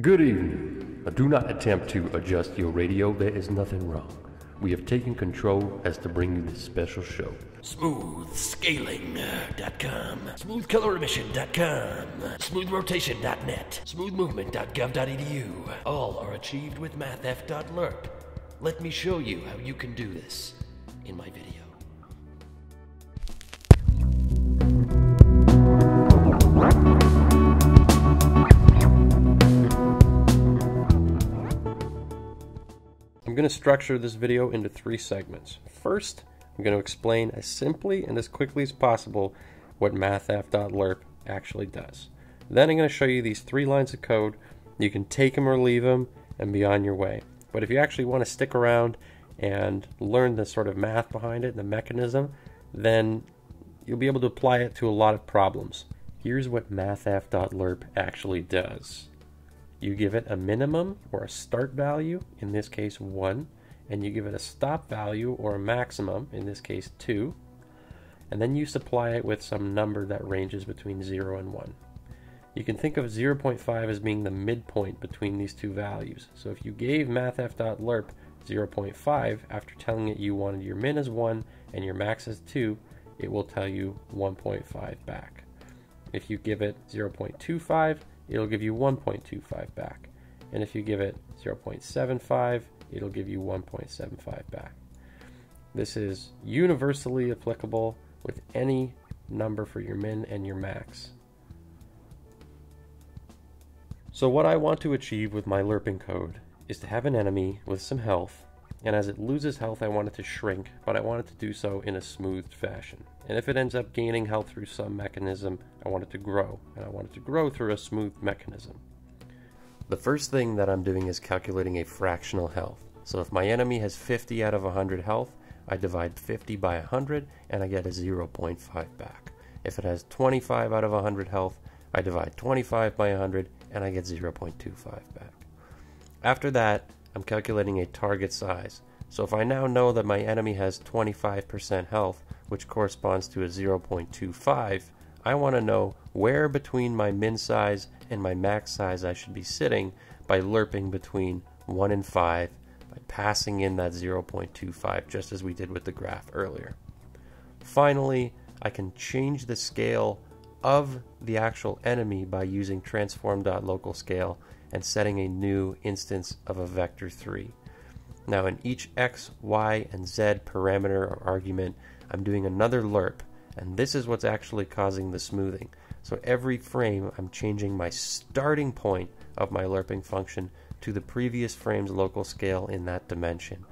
Good evening. Do not attempt to adjust your radio. There is nothing wrong. We have taken control as to bring you this special show. SmoothScaling.com, uh, SmoothColorEmission.com, SmoothRotation.net, SmoothMovement.gov.edu. All are achieved with MathF.lerp. Let me show you how you can do this in my video. I'm going to structure this video into three segments. First, I'm going to explain as simply and as quickly as possible what mathf.lerp actually does. Then I'm going to show you these three lines of code. You can take them or leave them and be on your way. But if you actually want to stick around and learn the sort of math behind it, the mechanism, then you'll be able to apply it to a lot of problems. Here's what mathf.lerp actually does. You give it a minimum or a start value, in this case 1, and you give it a stop value or a maximum, in this case 2, and then you supply it with some number that ranges between 0 and 1. You can think of 0.5 as being the midpoint between these two values. So if you gave mathf.lerp 0.5 after telling it you wanted your min as 1 and your max as 2, it will tell you 1.5 back. If you give it 0.25, it'll give you 1.25 back. And if you give it 0.75, it'll give you 1.75 back. This is universally applicable with any number for your min and your max. So what I want to achieve with my lerping code is to have an enemy with some health, and as it loses health I want it to shrink, but I want it to do so in a smoothed fashion. And if it ends up gaining health through some mechanism, I want it to grow, and I want it to grow through a smooth mechanism. The first thing that I'm doing is calculating a fractional health. So if my enemy has 50 out of 100 health, I divide 50 by 100 and I get a 0.5 back. If it has 25 out of 100 health, I divide 25 by 100 and I get 0.25 back. After that, I'm calculating a target size. So if I now know that my enemy has 25% health, which corresponds to a 0.25, I want to know where between my min size and my max size I should be sitting by lerping between 1 and 5 by passing in that 0.25 just as we did with the graph earlier. Finally, I can change the scale of the actual enemy by using transform.localScale and setting a new instance of a vector 3. Now in each x, y, and z parameter or argument, I'm doing another lerp, and this is what's actually causing the smoothing. So every frame, I'm changing my starting point of my lerping function to the previous frame's local scale in that dimension.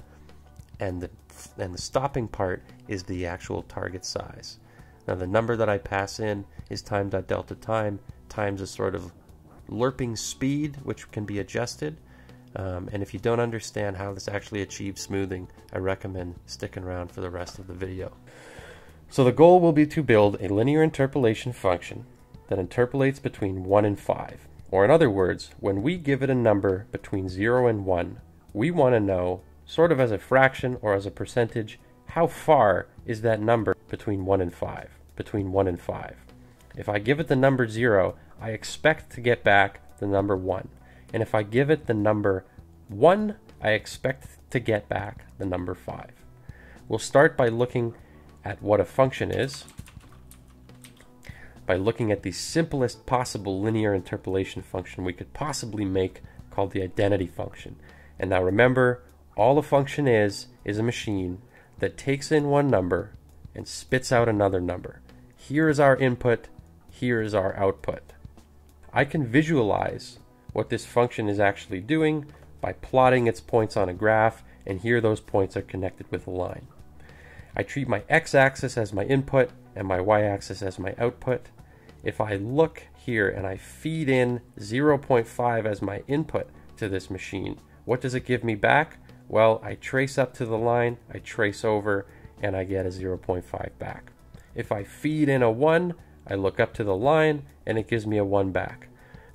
And the, and the stopping part is the actual target size. Now the number that I pass in is time.delta time times a sort of lerping speed, which can be adjusted. Um, and if you don't understand how this actually achieves smoothing, I recommend sticking around for the rest of the video. So the goal will be to build a linear interpolation function that interpolates between 1 and 5. Or in other words, when we give it a number between 0 and 1, we want to know, sort of as a fraction or as a percentage, how far is that number between 1 and 5, between 1 and 5. If I give it the number 0, I expect to get back the number 1. And if I give it the number 1, I expect to get back the number 5. We'll start by looking at what a function is, by looking at the simplest possible linear interpolation function we could possibly make called the identity function. And now remember, all a function is, is a machine that takes in one number and spits out another number. Here is our input, here is our output. I can visualize what this function is actually doing by plotting its points on a graph, and here those points are connected with a line. I treat my x-axis as my input and my y-axis as my output. If I look here and I feed in 0.5 as my input to this machine, what does it give me back? Well, I trace up to the line, I trace over, and I get a 0.5 back. If I feed in a 1, I look up to the line, and it gives me a 1 back.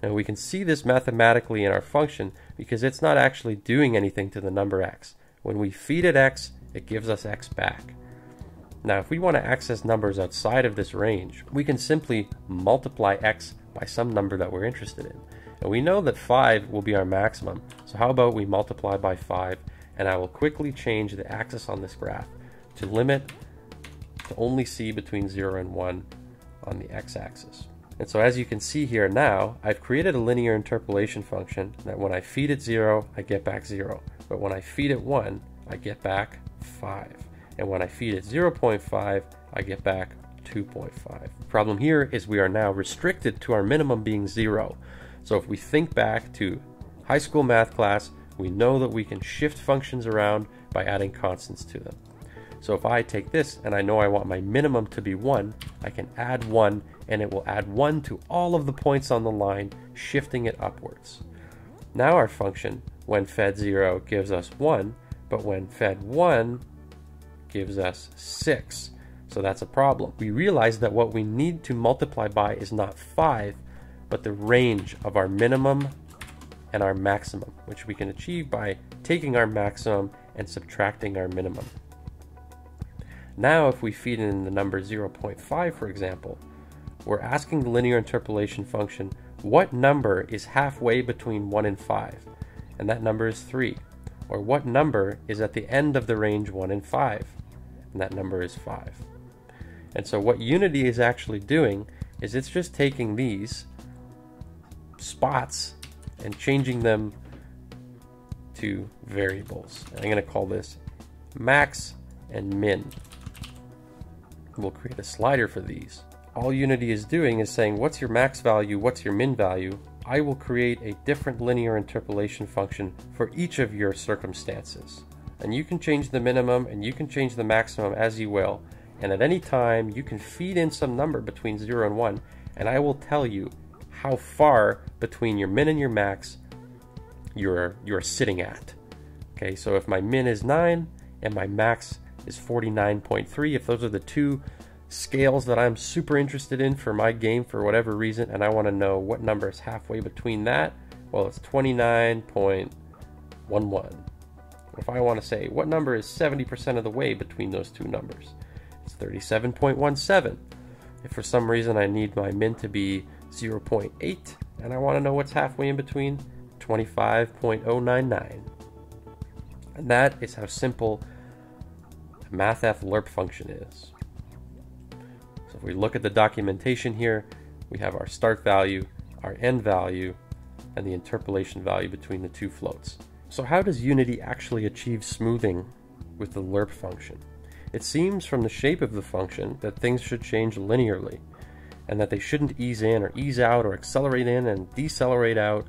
Now we can see this mathematically in our function because it's not actually doing anything to the number x. When we feed it x, it gives us x back. Now if we want to access numbers outside of this range, we can simply multiply x by some number that we're interested in. And we know that 5 will be our maximum. So how about we multiply by 5 and I will quickly change the axis on this graph to limit to only see between 0 and 1 on the x-axis. And so as you can see here now, I've created a linear interpolation function that when I feed it 0, I get back 0. But when I feed it 1, I get back 5. And when I feed it 0.5, I get back 2.5. Problem here is we are now restricted to our minimum being 0. So if we think back to high school math class, we know that we can shift functions around by adding constants to them. So if I take this and I know I want my minimum to be 1, I can add 1 and it will add 1 to all of the points on the line, shifting it upwards. Now our function, when fed 0, gives us 1, but when fed 1, gives us 6. So that's a problem. We realize that what we need to multiply by is not 5, but the range of our minimum and our maximum, which we can achieve by taking our maximum and subtracting our minimum. Now if we feed in the number 0.5, for example, we're asking the linear interpolation function what number is halfway between 1 and 5, and that number is 3. Or what number is at the end of the range 1 and 5, and that number is 5. And so what Unity is actually doing is it's just taking these spots and changing them to variables. I'm going to call this max and min. We'll create a slider for these all Unity is doing is saying what's your max value, what's your min value. I will create a different linear interpolation function for each of your circumstances. And you can change the minimum and you can change the maximum as you will. And at any time, you can feed in some number between 0 and 1, and I will tell you how far between your min and your max you're, you're sitting at. Okay, so if my min is 9 and my max is 49.3, if those are the two scales that I'm super interested in for my game for whatever reason, and I want to know what number is halfway between that, well, it's 29.11. If I want to say what number is 70% of the way between those two numbers, it's 37.17. If for some reason I need my min to be 0.8 and I want to know what's halfway in between, 25.099. And that is how simple mathf lerp function is. So if we look at the documentation here, we have our start value, our end value, and the interpolation value between the two floats. So how does Unity actually achieve smoothing with the lerp function? It seems from the shape of the function that things should change linearly, and that they shouldn't ease in or ease out or accelerate in and decelerate out.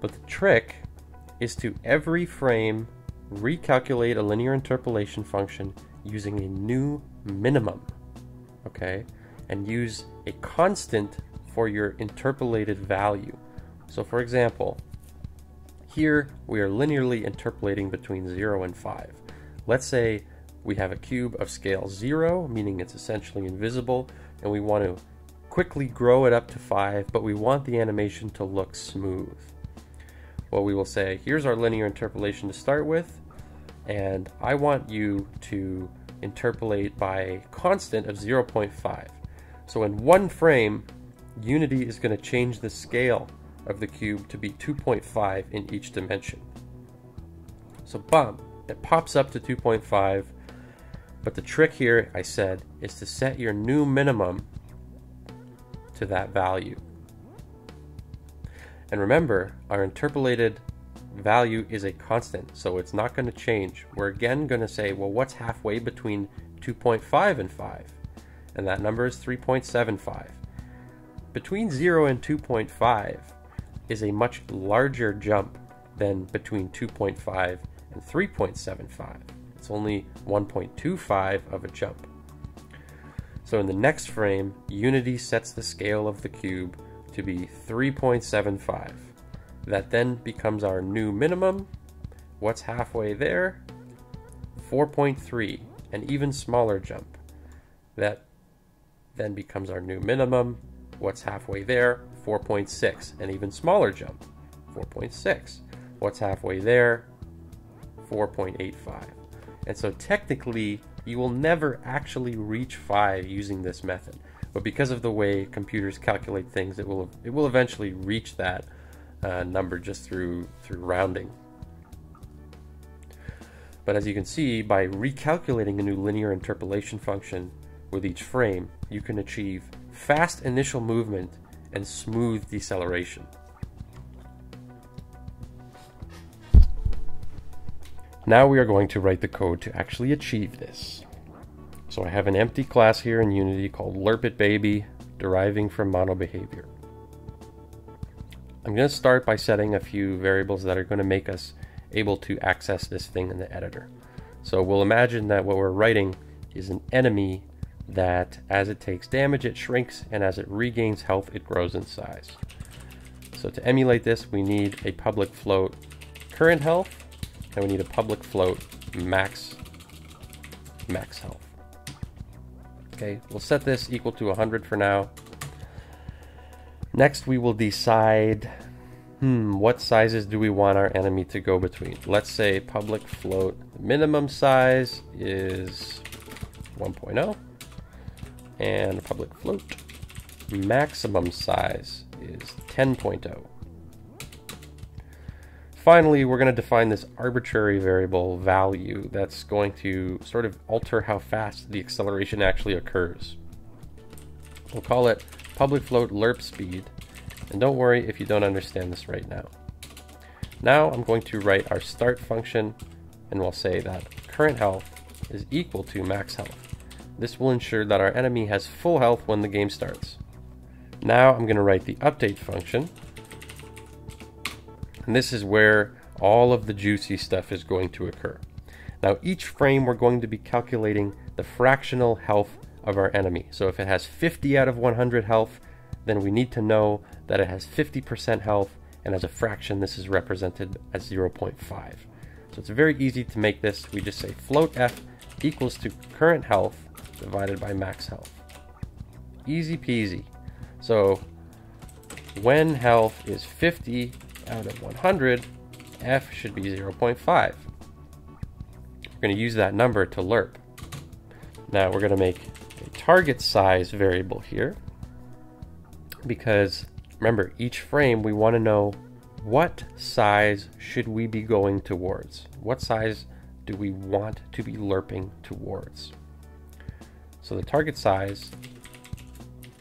But the trick is to every frame recalculate a linear interpolation function using a new minimum okay, and use a constant for your interpolated value. So for example, here we are linearly interpolating between 0 and 5. Let's say we have a cube of scale 0, meaning it's essentially invisible, and we want to quickly grow it up to 5, but we want the animation to look smooth. Well, we will say, here's our linear interpolation to start with, and I want you to interpolate by a constant of 0.5. So in one frame, Unity is going to change the scale of the cube to be 2.5 in each dimension. So bum, it pops up to 2.5, but the trick here, I said, is to set your new minimum to that value. And remember, our interpolated value is a constant, so it's not going to change. We're again going to say, well, what's halfway between 2.5 and 5? And that number is 3.75. Between 0 and 2.5 is a much larger jump than between 2.5 and 3.75. It's only 1.25 of a jump. So in the next frame, Unity sets the scale of the cube to be 3.75. That then becomes our new minimum. What's halfway there? 4.3, an even smaller jump. That then becomes our new minimum. What's halfway there? 4.6, an even smaller jump. 4.6. What's halfway there? 4.85. And so technically, you will never actually reach 5 using this method. But because of the way computers calculate things, it will it will eventually reach that uh, number just through through rounding. But as you can see, by recalculating a new linear interpolation function with each frame, you can achieve fast initial movement and smooth deceleration. Now we are going to write the code to actually achieve this. So I have an empty class here in Unity called lerpitbaby, deriving from MonoBehaviour. I'm going to start by setting a few variables that are going to make us able to access this thing in the editor. So we'll imagine that what we're writing is an enemy that as it takes damage it shrinks and as it regains health it grows in size. So to emulate this we need a public float current health and we need a public float max max health. Okay, we'll set this equal to 100 for now. Next we will decide hmm, what sizes do we want our enemy to go between? Let's say public float minimum size is 1.0 and public float maximum size is 10.0. Finally, we're going to define this arbitrary variable value that's going to sort of alter how fast the acceleration actually occurs. We'll call it public float lerp speed, and don't worry if you don't understand this right now. Now I'm going to write our start function, and we'll say that current health is equal to max health. This will ensure that our enemy has full health when the game starts. Now I'm going to write the update function, and this is where all of the juicy stuff is going to occur. Now each frame we're going to be calculating the fractional health of our enemy. So if it has 50 out of 100 health, then we need to know that it has 50% health, and as a fraction this is represented as 0.5. So it's very easy to make this. We just say float f equals to current health divided by max health. Easy peasy. So when health is 50 out of 100, f should be 0.5. We're going to use that number to lerp. Now we're going to make target size variable here because remember each frame we want to know what size should we be going towards? What size do we want to be lerping towards? So the target size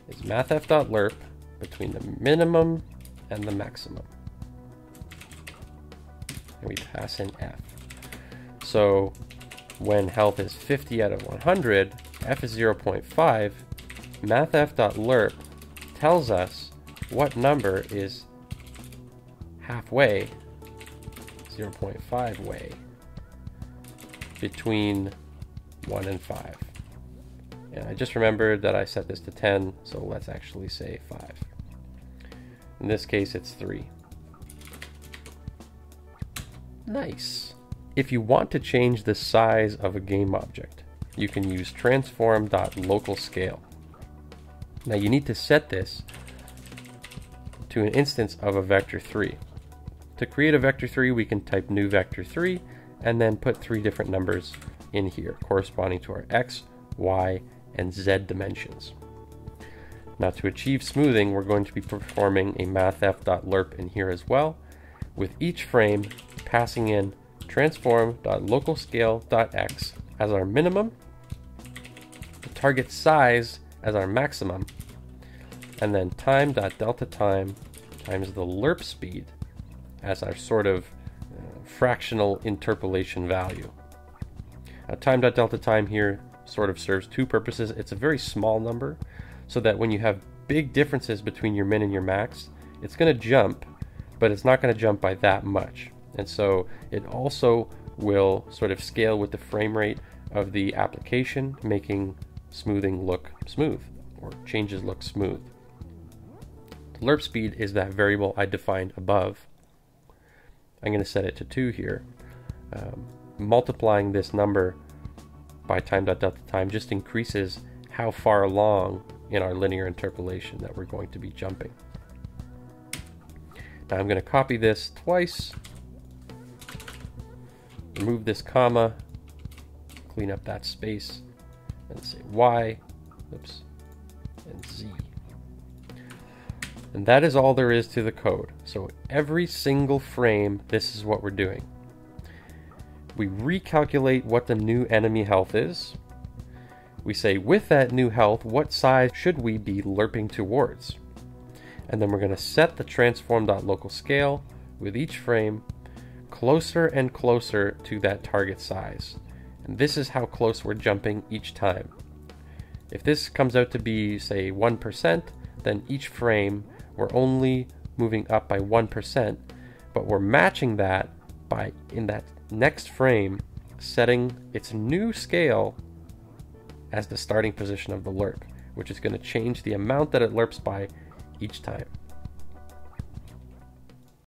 is mathf.lerp between the minimum and the maximum and we pass in F. So when health is 50 out of 100, F is 0.5, mathf.lerp tells us what number is halfway, 0.5 way, between 1 and 5. And I just remembered that I set this to 10, so let's actually say 5. In this case, it's 3. Nice. If you want to change the size of a game object, you can use transform.localScale. Now you need to set this to an instance of a vector 3. To create a vector 3, we can type new vector 3 and then put three different numbers in here corresponding to our x, y, and z dimensions. Now to achieve smoothing, we're going to be performing a mathf.lerp in here as well, with each frame passing in transform.localscale.x as our minimum, the target size as our maximum, and then time dot delta time times the lerp speed as our sort of uh, fractional interpolation value. Now, delta time here sort of serves two purposes. It's a very small number, so that when you have big differences between your min and your max, it's going to jump, but it's not going to jump by that much. And so it also will sort of scale with the frame rate of the application, making smoothing look smooth or changes look smooth. Lerp speed is that variable I defined above. I'm going to set it to 2 here. Um, multiplying this number by time dot delta time just increases how far along in our linear interpolation that we're going to be jumping. Now I'm going to copy this twice remove this comma, clean up that space, and say Y, oops, and Z. And that is all there is to the code. So every single frame, this is what we're doing. We recalculate what the new enemy health is. We say, with that new health, what size should we be lerping towards? And then we're going to set the transform.local scale with each frame closer and closer to that target size. And this is how close we're jumping each time. If this comes out to be, say, 1%, then each frame we're only moving up by 1%, but we're matching that by, in that next frame, setting its new scale as the starting position of the lerp, which is going to change the amount that it lerps by each time.